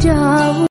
चाहूँगी